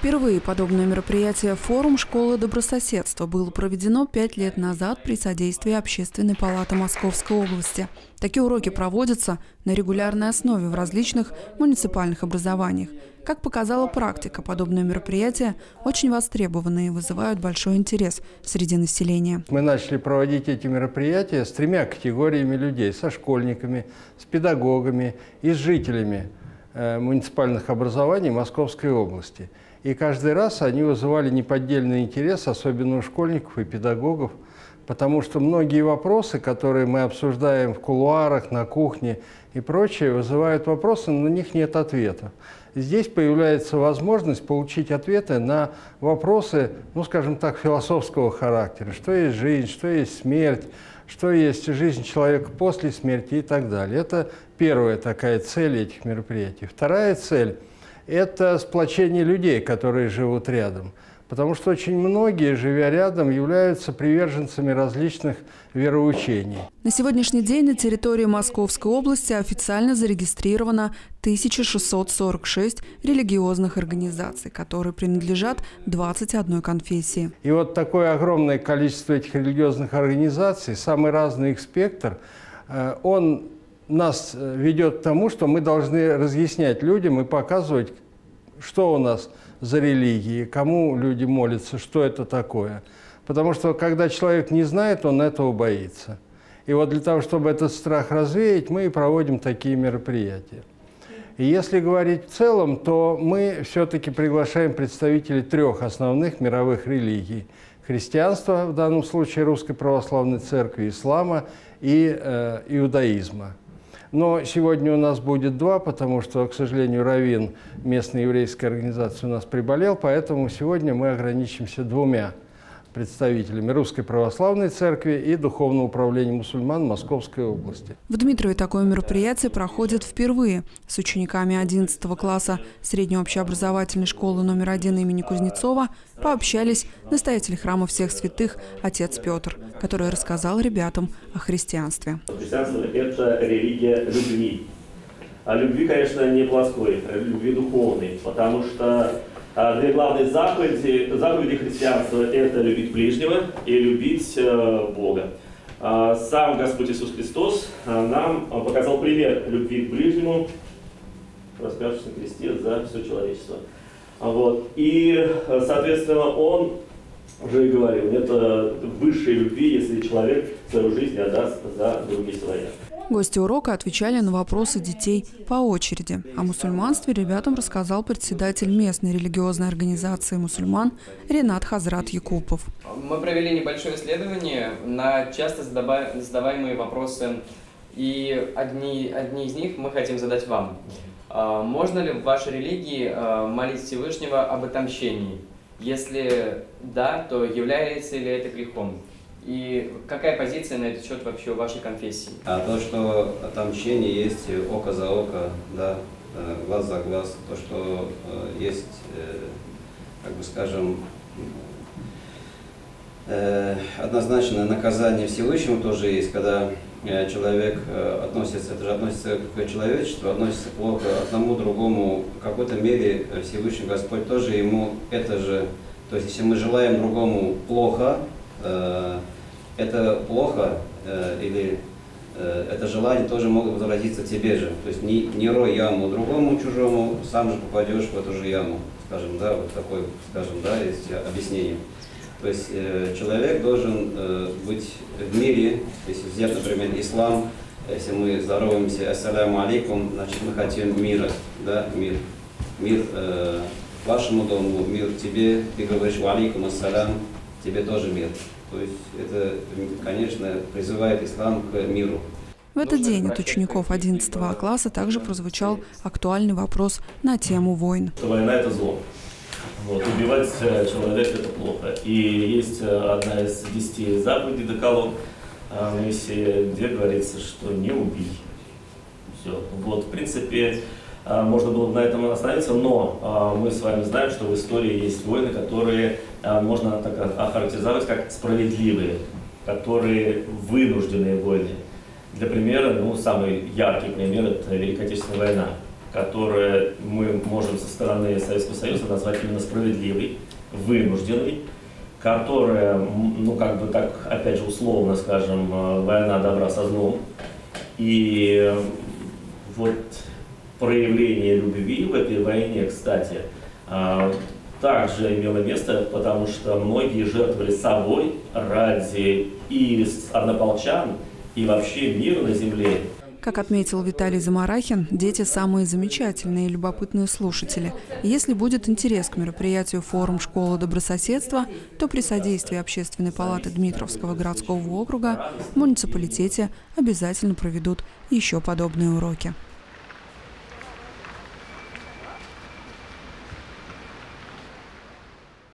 Впервые подобное мероприятие «Форум школы добрососедства» было проведено пять лет назад при содействии Общественной палаты Московской области. Такие уроки проводятся на регулярной основе в различных муниципальных образованиях. Как показала практика, подобные мероприятия очень востребованы и вызывают большой интерес среди населения. Мы начали проводить эти мероприятия с тремя категориями людей – со школьниками, с педагогами и с жителями муниципальных образований Московской области – и каждый раз они вызывали неподдельный интерес, особенно у школьников и педагогов, потому что многие вопросы, которые мы обсуждаем в кулуарах, на кухне и прочее, вызывают вопросы, но на них нет ответов. Здесь появляется возможность получить ответы на вопросы, ну, скажем так, философского характера. Что есть жизнь, что есть смерть, что есть жизнь человека после смерти и так далее. Это первая такая цель этих мероприятий. Вторая цель – это сплочение людей, которые живут рядом. Потому что очень многие, живя рядом, являются приверженцами различных вероучений. На сегодняшний день на территории Московской области официально зарегистрировано 1646 религиозных организаций, которые принадлежат 21 конфессии. И вот такое огромное количество этих религиозных организаций, самый разный их спектр, э, он нас э, ведет к тому, что мы должны разъяснять людям и показывать, что у нас за религии, кому люди молятся, что это такое. Потому что когда человек не знает, он этого боится. И вот для того, чтобы этот страх развеять, мы и проводим такие мероприятия. И если говорить в целом, то мы все-таки приглашаем представителей трех основных мировых религий. Христианства, в данном случае Русской Православной Церкви, ислама и э, иудаизма. Но сегодня у нас будет два, потому что, к сожалению, Равин, местной еврейской организации, у нас приболел, поэтому сегодня мы ограничимся двумя представителями Русской Православной Церкви и Духовного управления мусульман Московской области. В Дмитрове такое мероприятие проходит впервые. С учениками 11 класса средней общеобразовательной школы номер один имени Кузнецова пообщались настоятель храма всех святых отец Петр, который рассказал ребятам о христианстве. Христианство – это религия любви. А любви, конечно, не плоской, а любви духовной, потому что две главные заповеди, заповеди христианства – это любить ближнего и любить э, Бога. А сам Господь Иисус Христос э, нам показал пример любви к ближнему, распявшись на кресте за все человечество. Вот. И, э, соответственно, Он уже и говорил, нет высшей любви, если человек свою жизнь отдаст за другие свои. Гости урока отвечали на вопросы детей по очереди. О мусульманстве ребятам рассказал председатель местной религиозной организации мусульман Ренат Хазрат Якупов. Мы провели небольшое исследование на часто задаваемые вопросы, и одни, одни из них мы хотим задать вам. А, можно ли в вашей религии а, молить Всевышнего об отомщении? Если да, то является ли это грехом? И какая позиция на этот счет вообще у вашей конфессии? А то, что отомщение есть око за око, да, э, глаз за глаз, то, что э, есть, э, как бы скажем, однозначное наказание Всевышнему тоже есть, когда человек относится, это же относится к человечеству, относится плохо одному другому, в какой-то мере Всевышний Господь тоже ему это же, то есть если мы желаем другому плохо, это плохо э, или э, это желание тоже могут возвратиться тебе же. То есть не, не рой яму другому чужому, сам же попадешь в эту же яму, скажем, да, вот такое, скажем, да, есть объяснение. То есть э, человек должен э, быть в мире, если взять, например, ислам, если мы здороваемся, ассаляму алейкум, значит мы хотим мира, да, мир. Мир э, вашему дому, мир тебе, ты говоришь, алейкум ассалям, тебе тоже мир. То есть это, конечно, призывает ислам к миру. В этот день от учеников 11 класса также прозвучал актуальный вопрос на тему войн. Война – это зло. Вот, убивать э, человека – это плохо. И есть э, одна из десяти заповедей Деколон э, миссии, где говорится, что не убий. Все. Вот, в принципе, а, можно было бы на этом остановиться, но а, мы с вами знаем, что в истории есть войны, которые а, можно так охарактеризовать как справедливые, которые вынужденные войны. Для примера, ну, самый яркий пример – это Великая Отечественная война. который мы можем со стороны Советского Союза назвать именно справедливый, вынужденный, которая, ну как бы так, опять же, условно скажем, э, война добра со злом. И вот проявление любви в этой войне, кстати, э, также имело место, потому что многие жертвовали собой ради и однополчан, и вообще мира на земле. Как отметил Виталий Замарахин, дети – самые замечательные и любопытные слушатели. если будет интерес к мероприятию «Форум школы добрососедства», то при содействии Общественной палаты Дмитровского городского округа в муниципалитете обязательно проведут еще подобные уроки.